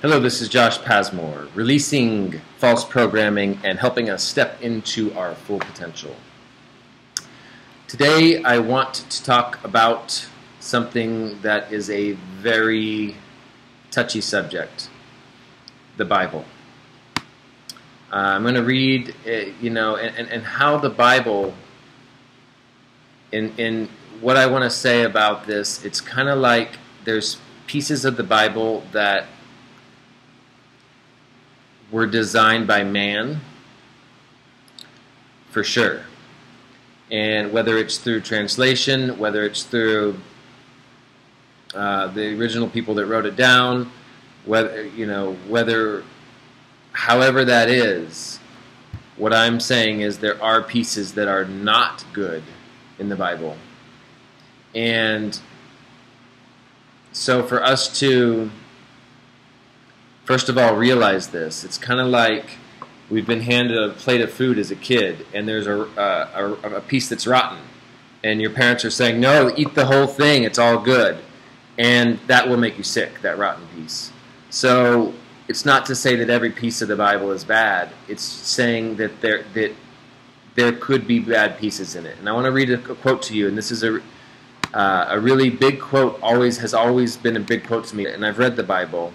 Hello, this is Josh Pasmore, releasing false programming and helping us step into our full potential. Today, I want to talk about something that is a very touchy subject the Bible. Uh, I'm going to read, uh, you know, and, and, and how the Bible, in, in what I want to say about this, it's kind of like there's pieces of the Bible that were designed by man, for sure. And whether it's through translation, whether it's through uh, the original people that wrote it down, whether you know whether, however that is, what I'm saying is there are pieces that are not good in the Bible, and so for us to first of all realize this. It's kind of like we've been handed a plate of food as a kid, and there's a, a, a, piece that's rotten, and your parents are saying, "No, eat the whole thing. It's all good," and that will make you sick. That rotten piece. So it's not to say that every piece of the Bible is bad. It's saying that there that there could be bad pieces in it. And I want to read a, quote to you, and this is a uh, a really big quote. Always has always been a big quote to me, and I've read the Bible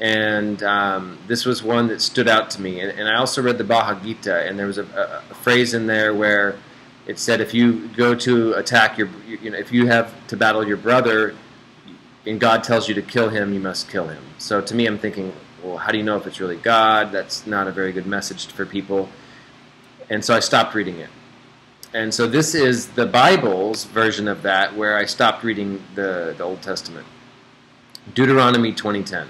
and um, this was one that stood out to me. And, and, I also read the Bhagavad Gita, and there was a, a, phrase in there where it said, if you go to attack your, you know, if you have to battle your brother, and God tells you to kill him, you must kill him. So to me, I'm thinking, well, how do you know if it's really God? That's not a very good message for people. And so I stopped reading it. And so this is the Bible's version of that, where I stopped reading the, the Old Testament. Deuteronomy 2010.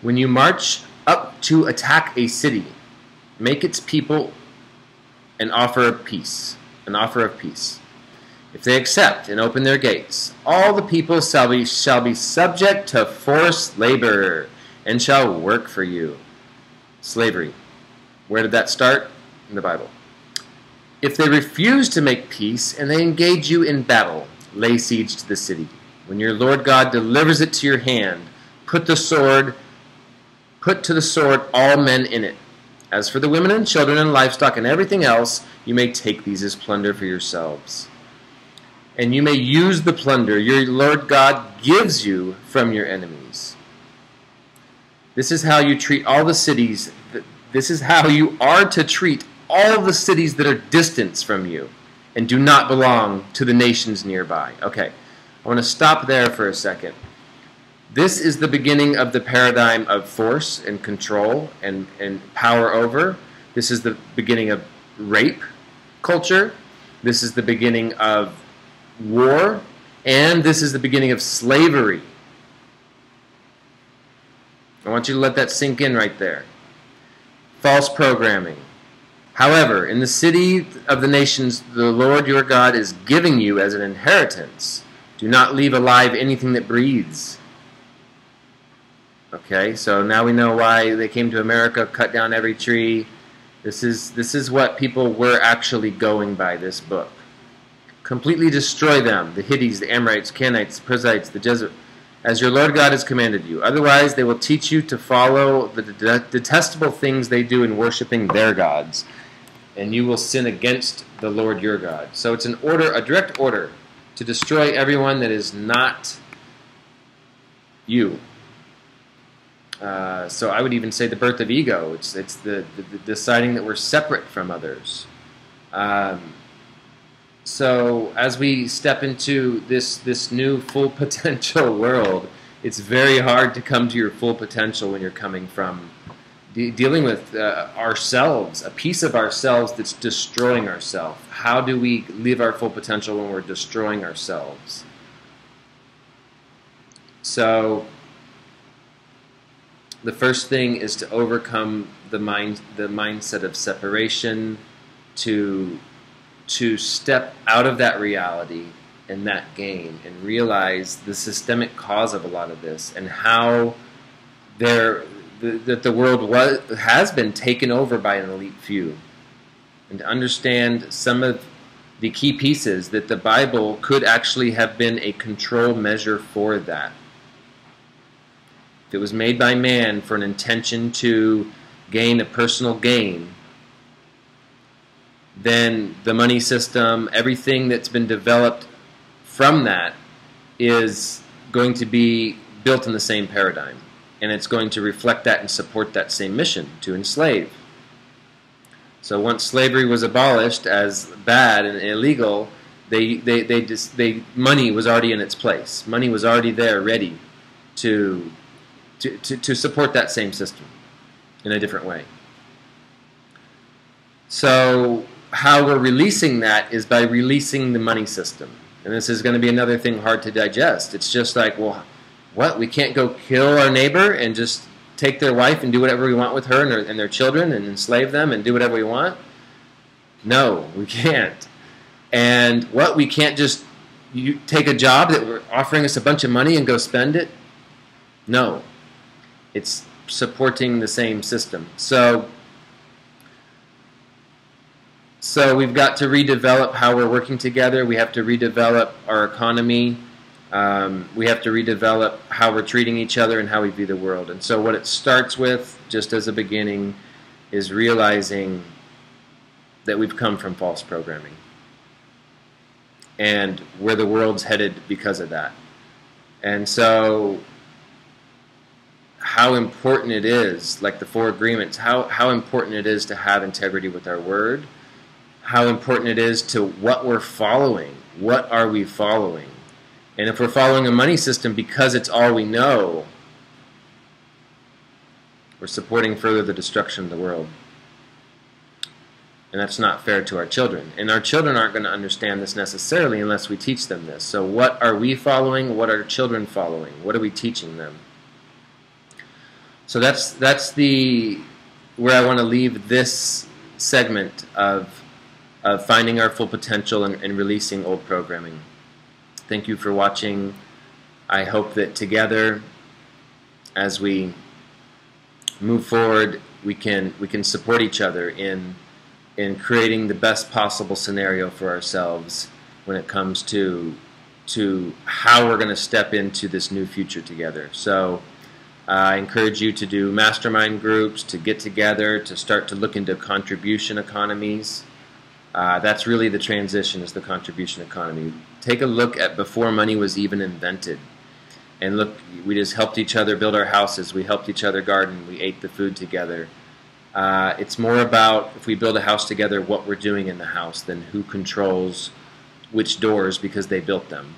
When you march up to attack a city, make its people an offer of peace, an offer of peace. If they accept and open their gates, all the people shall be, shall be subject to forced labor and shall work for you. Slavery. Where did that start? In the Bible. If they refuse to make peace and they engage you in battle, lay siege to the city. When your Lord God delivers it to your hand, put the sword Put to the sword all men in it. As for the women and children and livestock and everything else, you may take these as plunder for yourselves. And you may use the plunder your Lord God gives you from your enemies. This is how you treat all the cities. This is how you are to treat all the cities that are distant from you and do not belong to the nations nearby. Okay, I want to stop there for a second. This is the beginning of the paradigm of force and control and, and power over. This is the beginning of rape culture. This is the beginning of war. And this is the beginning of slavery. I want you to let that sink in right there. False programming. However, in the city of the nations the Lord your God is giving you as an inheritance, do not leave alive anything that breathes Okay, so now we know why they came to America, cut down every tree. This is this is what people were actually going by this book. Completely destroy them, the Hittites, the Amorites, Canaanites, the Perizzites, the Jezer, as your Lord God has commanded you. Otherwise, they will teach you to follow the detestable things they do in worshiping their gods, and you will sin against the Lord your God. So it's an order, a direct order, to destroy everyone that is not you. Uh, so I would even say the birth of ego. It's it's the, the, the deciding that we're separate from others. Um, so as we step into this this new full potential world, it's very hard to come to your full potential when you're coming from de dealing with uh, ourselves, a piece of ourselves that's destroying ourselves. How do we live our full potential when we're destroying ourselves? So the first thing is to overcome the mind the mindset of separation to to step out of that reality and that game and realize the systemic cause of a lot of this and how there the, that the world was has been taken over by an elite few. And to understand some of the key pieces that the Bible could actually have been a control measure for that if it was made by man for an intention to gain a personal gain, then the money system, everything that's been developed from that, is going to be built in the same paradigm. And it's going to reflect that and support that same mission to enslave. So once slavery was abolished as bad and illegal, they, they, they, just, they, money was already in its place. Money was already there, ready to, to, to, to support that same system in a different way. So how we're releasing that is by releasing the money system. And this is going to be another thing hard to digest. It's just like, well, what? We can't go kill our neighbor and just take their wife and do whatever we want with her and, her, and their children and enslave them and do whatever we want? No, we can't. And what? We can't just you take a job that we're offering us a bunch of money and go spend it? No. It's supporting the same system. So so we've got to redevelop how we're working together. We have to redevelop our economy. Um, we have to redevelop how we're treating each other and how we view the world. And so what it starts with, just as a beginning, is realizing that we've come from false programming. And where the world's headed because of that. And so how important it is, like the four agreements, how, how important it is to have integrity with our word, how important it is to what we're following. What are we following? And if we're following a money system because it's all we know, we're supporting further the destruction of the world. And that's not fair to our children. And our children aren't going to understand this necessarily unless we teach them this. So what are we following? What are children following? What are we teaching them? So that's that's the where I want to leave this segment of of finding our full potential and, and releasing old programming. Thank you for watching. I hope that together, as we move forward, we can we can support each other in in creating the best possible scenario for ourselves when it comes to to how we're going to step into this new future together. So. I encourage you to do mastermind groups, to get together, to start to look into contribution economies. Uh, that's really the transition is the contribution economy. Take a look at before money was even invented. And look, we just helped each other build our houses. We helped each other garden. We ate the food together. Uh, it's more about if we build a house together, what we're doing in the house than who controls which doors because they built them.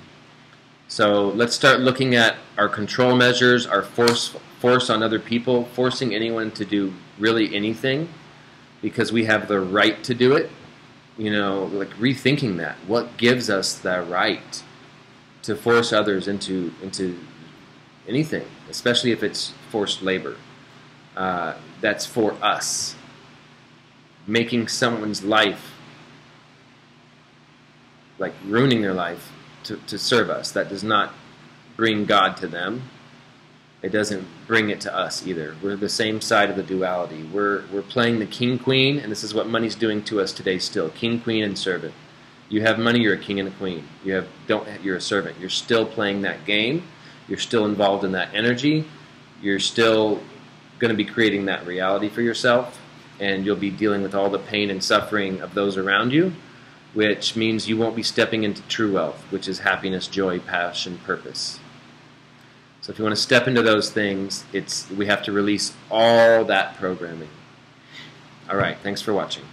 So let's start looking at our control measures, our force force on other people, forcing anyone to do really anything because we have the right to do it you know, like rethinking that. What gives us the right to force others into into anything, especially if it's forced labor? Uh, that's for us. Making someone's life, like ruining their life, to, to serve us. That does not bring God to them it doesn't bring it to us either. We're the same side of the duality. We're, we're playing the king queen, and this is what money's doing to us today still king, queen, and servant. You have money, you're a king and a queen. You have don't you're a servant. You're still playing that game. You're still involved in that energy. You're still going to be creating that reality for yourself, and you'll be dealing with all the pain and suffering of those around you, which means you won't be stepping into true wealth, which is happiness, joy, passion, purpose. So if you want to step into those things, it's we have to release all that programming. All right, thanks for watching.